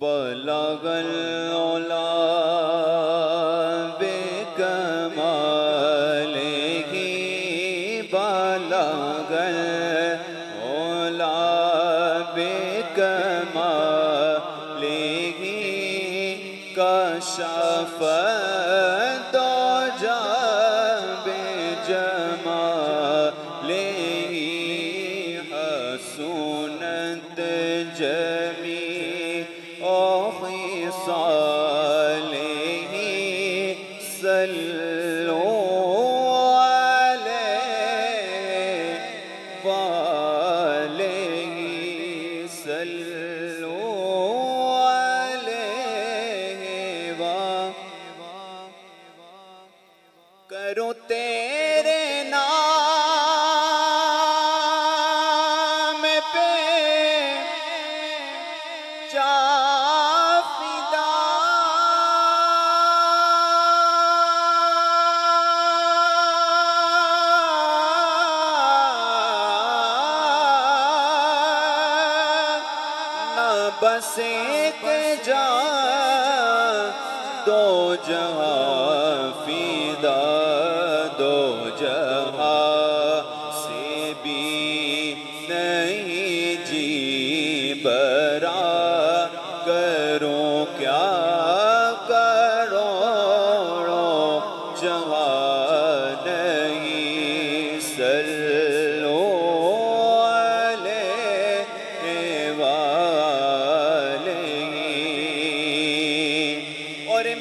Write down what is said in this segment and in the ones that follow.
بلغ العلا بكماله بلغ العلا بكماله كشف الدجى بجماله حسنت جميع کرو تیرے بس ایک جا دو جہاں فیدا دو جہاں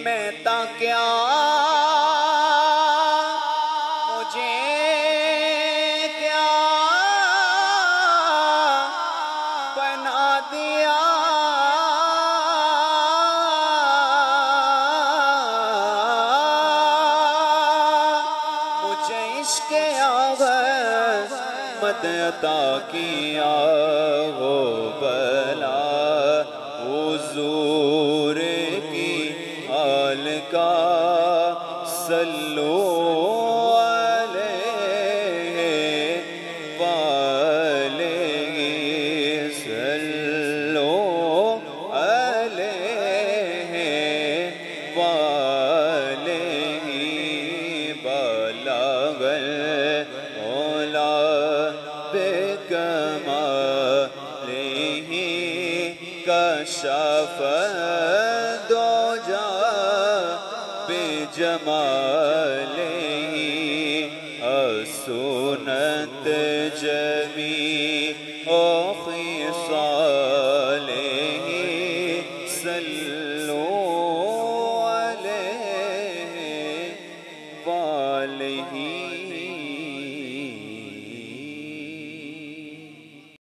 میں تا کیا؟ مجھے کیا؟ بنا دیا؟ مجھے عشق آغاز مد عطا کیا۔ حال کا سلو علیہ بجماله السنة جميع خصاله صلوا عليه وآله